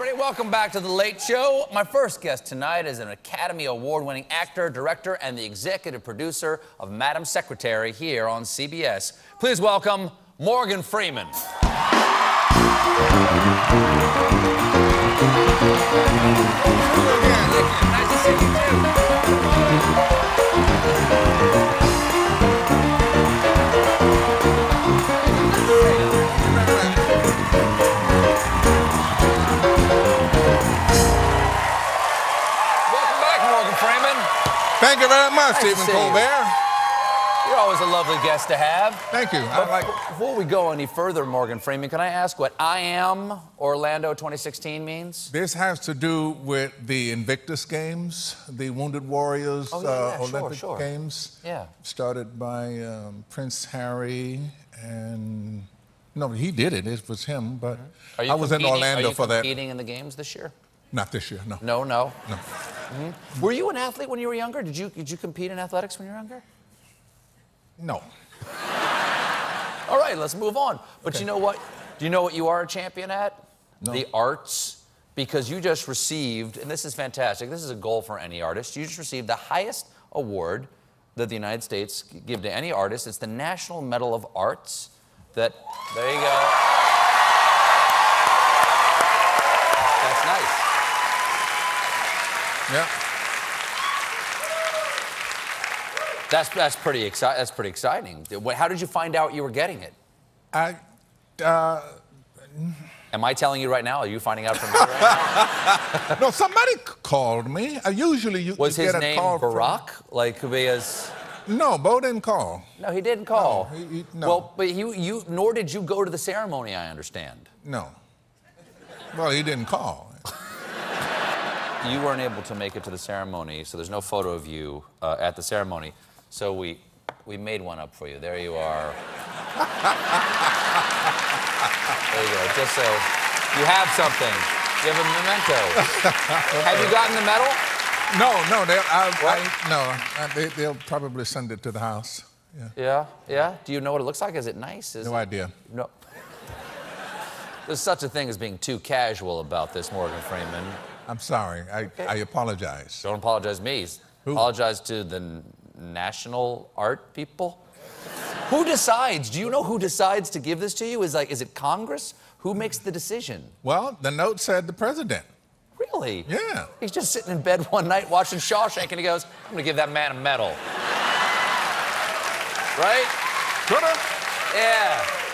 everybody. Welcome back to The Late Show. My first guest tonight is an Academy Award winning actor, director, and the executive producer of Madam Secretary here on CBS. Please welcome Morgan Freeman. Thank nice Stephen Colbert. You. are always a lovely guest to have. Thank you. I But like. before we go any further, Morgan Freeman, can I ask what I am Orlando 2016 means? This has to do with the Invictus Games, the Wounded Warriors Oh, yeah, uh, yeah, sure, Olympic sure. Games. Yeah. Started by um, Prince Harry and. No, he did it. It was him, but Are you I was in competing- Orlando are you for that. competing in the games this year? Not this year, no. No, no. No. Mhm. Were you an athlete when you were younger? Did you did you compete in athletics when you were younger? No. All right, let's move on. But you know what? Do you know what you are a champion at? No. The arts. Because you just received, and this is fantastic, this is a goal for any artist, you just received the highest award that the United States give to any artist. It's the National Medal of Arts. That, there you go. That's nice. Yeah. That's, that's, pretty, exci- that's pretty exciting. How did you find out you were getting it? I. Uh, Am I telling you right now? Are you finding out from me right now? no, somebody called me. Uh, usually you Was you his name call from- Barack? Like, because. No, Bo didn't call. No, he didn't call. No, he- he- no. Well, but you, you, nor did you go to the ceremony, I understand. No. Well, he didn't call. You weren't able to make it to the ceremony, so there's no photo of you uh, at the ceremony. So we, we made one up for you. There you are. there you go. Just so you have something. You have a memento. have you gotten the medal? No, no, they, I? I, no, I, they, they'll probably send it to the house. Yeah. Yeah, yeah. Do you know what it looks like? Is it nice? Is No it- idea. No. There's such a thing as being too casual about this, Morgan Freeman. I'm sorry. I, I apologize. Don't apologize to me. Who? Apologize to the national art people. who decides? Do you know who decides to give this to you? Is like, is it Congress? Who makes the decision? Well, the note said the president. Really? Yeah. He's just sitting in bed one night watching Shawshank, and he goes, "I'm gonna give that man a medal." right? Coulda. Yeah.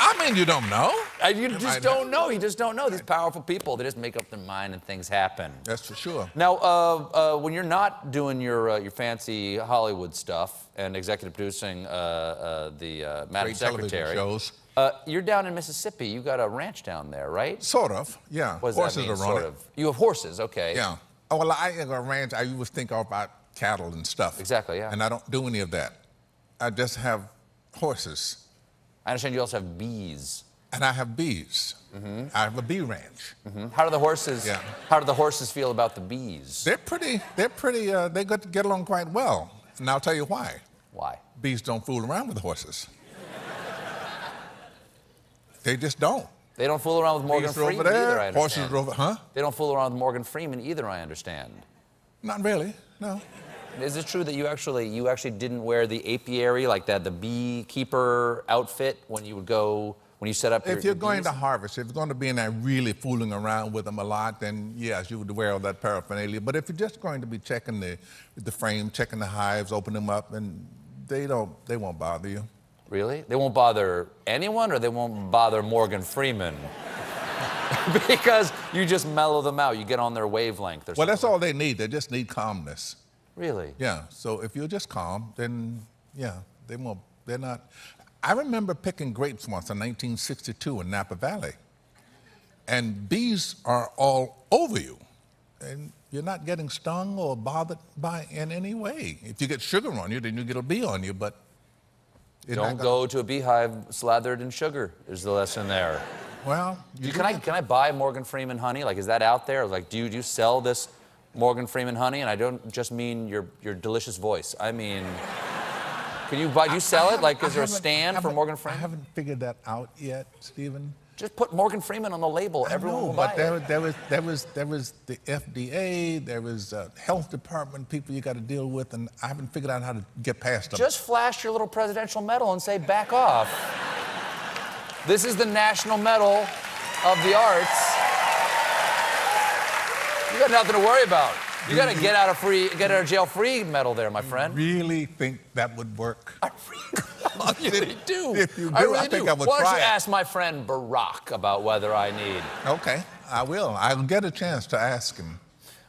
I mean, you don't know. You just don't know. You just don't know. These powerful people, they just make up their mind and things happen. That's for sure. Now, uh, uh, when you're not doing your, uh, your fancy Hollywood stuff and executive producing uh, uh, the uh, Madam Great Secretary, shows. Uh, you're down in Mississippi. You got a ranch down there, right? Sort of, yeah. What Horses that mean, are sort running. of? You have horses, okay. Yeah. Oh, well, I in a ranch, I always think about cattle and stuff. Exactly, yeah. And I don't do any of that. I just have horses. I understand you also have bees. And I have bees. I have a bee ranch. How do the horses? Yeah. How do the horses feel about the bees? They're pretty, they're pretty, uh, they get, get along quite well. And I'll tell you why. Why? Bees don't fool around with horses. they just don't. They don't fool around with Morgan are over Freeman either. I there, horses understand. over, huh? They don't fool around with Morgan Freeman either. I understand. Not really, no. Is it true that you actually you actually didn't wear the apiary like that the beekeeper outfit when you would go when you set up your, If you're your going bees? to harvest, if you're going to be in there really fooling around with them a lot, then yes, you would wear all that paraphernalia. But if you're just going to be checking the, the frame, checking the hives, open them up, and they don't, they won't bother you. Really? They won't bother anyone or they won't bother Morgan Freeman? because you just mellow them out. You get on their wavelength or Well, that's all they need. They just need calmness. Really? Yeah. So if you're just calm, then yeah, they won't. They're not. I remember picking grapes once in 1962 in Napa Valley, and bees are all over you, and you're not getting stung or bothered by in any way. If you get sugar on you, then you get a bee on you, but Don't go to a beehive slathered in sugar. Is the lesson there? Well, you Do- can I can I buy Morgan Freeman honey? Like, is that out there? Like, do you do you sell this Morgan Freeman honey? And I don't just mean your your delicious voice. I mean, can you buy? Do you sell it? Like, I is there a stand for Morgan I Freeman? haven't figured that out yet, Stephen. Just put Morgan Freeman on the label. I Everyone know, will but buy there, it. there was there was there was the FDA, there was uh, health department people you got to deal with, and I haven't figured out how to get past them. Just flash your little presidential medal and say, back off. this is the National Medal of the Arts. You got nothing to worry about. You got to mm-hmm. get out of free, get out of jail free medal there, my friend. really think that would work? I really do. If you do, I, really I think do. I would Why don't you it. ask my friend Barack about whether I need? Okay, I will. I'll get a chance to ask him.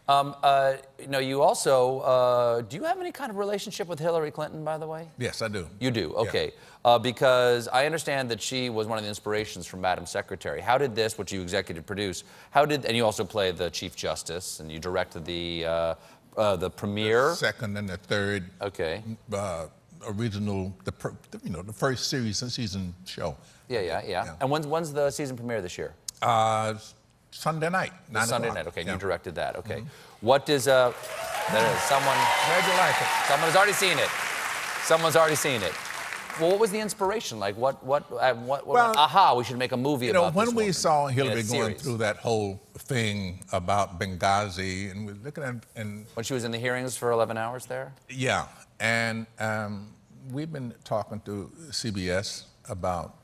Um, uh, you know, you also uh, do you have any kind of relationship with Hillary Clinton, by the way? Yes, I do. You do, okay. Uh, because I understand that she was one of the inspirations from Madam Secretary. How did this, which you executive produced, how did, and you also play the Chief Justice, and you directed the uh, uh, the premiere. Second and the third Okay. uh, original, the you know the first series and season show. Yeah, yeah, yeah. Yeah. And when's when's the season premiere this year? Uh, Sunday night. Sunday night. Okay, Yeah. you directed that. Okay. What does uh? There is. Someone. How'd you like it? Someone's already seen it. Someone's already seen it. Well, what was the inspiration? Like, what, what, uh, what, what Well, aha, we should make a movie You know, when we woman saw Hillary going through that whole thing about Benghazi, and we're looking at, and When she was in the hearings for 11 hours there? yeah, and um, we've been talking to CBS about,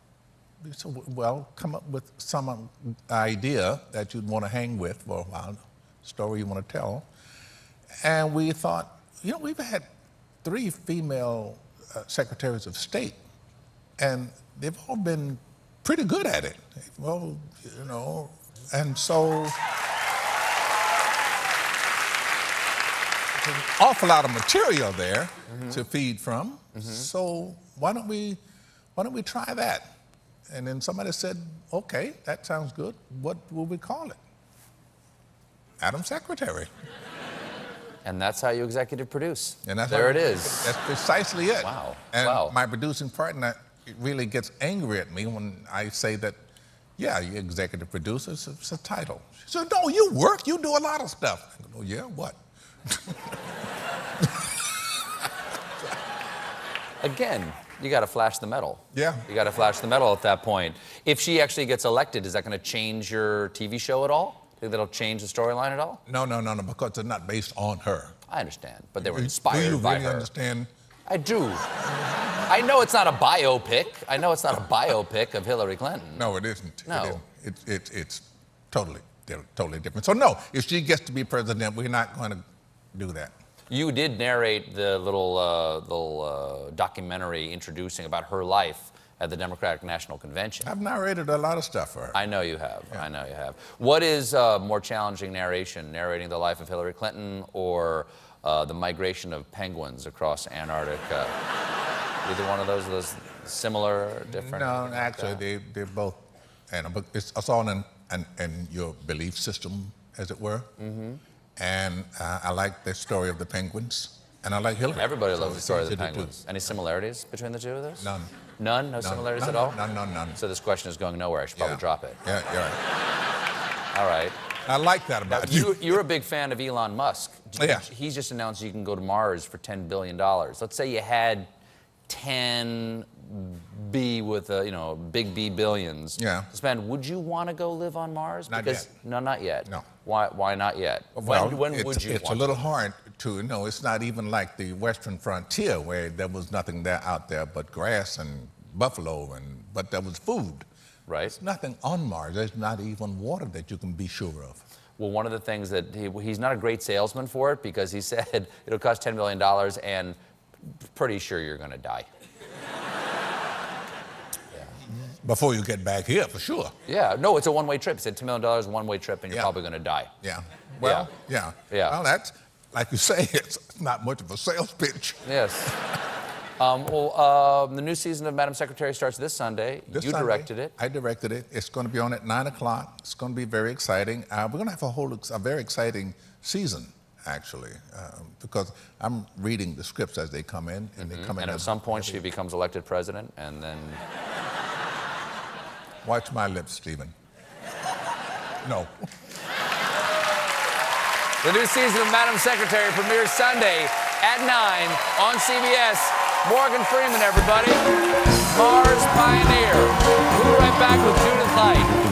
so, well, come up with some um, idea that you'd want to hang with for a while, story you want to tell. And we thought, you know, we've had three female uh, secretaries of state, and they've all been pretty good at it. Well, you know, and so there's an awful lot of material there to feed from. So why don't we why don't we try that? And then somebody said, okay, that sounds good. What will we call it? Adam Secretary. And that's how you executive produce. And that's there it is. That's precisely it. Wow. And Wow. my producing partner really gets angry at me when I say that, yeah, you executive producer, it's a, it's a title. She said, no, you work, you do a lot of stuff. I go, oh, yeah, what? Again, you got to flash the medal. Yeah. You got to flash the medal at that point. If she actually gets elected, is that going to change your TV show at all? Think that'll change the storyline at all? No, no, no, no, because it's not based on her. I understand, but they were inspired do you by really her. understand? I do. I know it's not a biopic. I know it's not a biopic of Hillary Clinton. No, it isn't. No. isn't. It's, it's, it's totally, totally different. So no, if she gets to be president, we're not going to do that. You did narrate the little, uh, little uh, documentary introducing about her life at the Democratic National Convention. I've narrated a lot of stuff for her. I know you have. I know you have. What is uh, more challenging narration, narrating the life of Hillary Clinton or uh, the migration of penguins across Antarctica? Either one of those, those similar, different? No, like actually, they, they're both, and but it's, it's all in, in, in your belief system, as it were. Mm-hmm. And uh, I like the story of the penguins, and I like Hillary. Everybody So loves the story of the easy to penguins. Any similarities between the two of those? None. None? No None. similarities None, at all? None, none, none. So this question is going nowhere. I should probably Yeah. drop it. Yeah, you're right. All right. I like that about you. You, you're a big fan of Elon Musk. Yeah. He's just announced you can go to Mars for $10 billion. Let's say you had 10 B with a, you know, big B billions Yeah. to spend. Would you want to go live on Mars? Not because, yet. No, not yet. No. Why, why not yet? Well, when when it's, would you it's a little hard to know. It's not even like the Western frontier where there was nothing there out there but grass and buffalo, and but there was food. Right. There's nothing on Mars. There's not even water that you can be sure of. Well, one of the things that he, he's not a great salesman for it because he said it'll cost $10 million and pretty sure you're going to die. Before you get back here, for sure. Yeah, no, it's a one way trip. He said $10 million, one one way trip, and you're Yeah. probably going to die. Yeah. Well, yeah. Yeah. Well, that's like you say. It's not much of a sales pitch. Yes. Um, well, uh, the new season of Madam Secretary starts this Sunday. This you Sunday, directed it. I directed it. It's going to be on at nine o'clock. It's going to be very exciting. Uh, we're going to have a whole, ex- a very exciting season, actually, um, because I'm reading the scripts as they come in, and they come in. And at some point, she becomes elected president, and then. Watch my lips, Stephen. No. The new season of Madam Secretary premieres Sunday at 9 on CBS. Morgan Freeman, everybody. Mars Pioneer. We'll be right back with Judith Light.